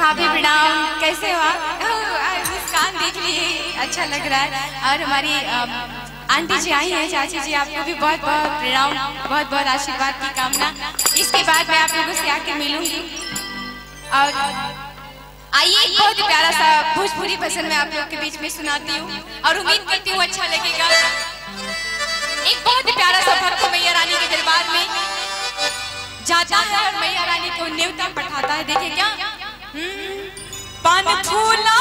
भाभी प्रणाम, कैसे हो आप? मुस्कान देख लिए अच्छा लग रहा है। और हमारी आंटी जी आई हैं, चाची जी, आपको भी बहुत बहुत प्रणाम, बहुत बहुत आशीर्वाद की कामना। इसके बाद मैं आप लोगों से आके मिलूँगी। और आइए, बहुत प्यारा सा भोजपुरी भजन मैं आप लोगों के बीच में सुनाती हूँ। और उम्मीद करती हूँ अच्छा लगेगा। एक बहुत प्यारा सा भक्त मैया रानी के दरबार में जाता है और मैया रानी को न्योता पठाता है। देखिए क्या पान फूला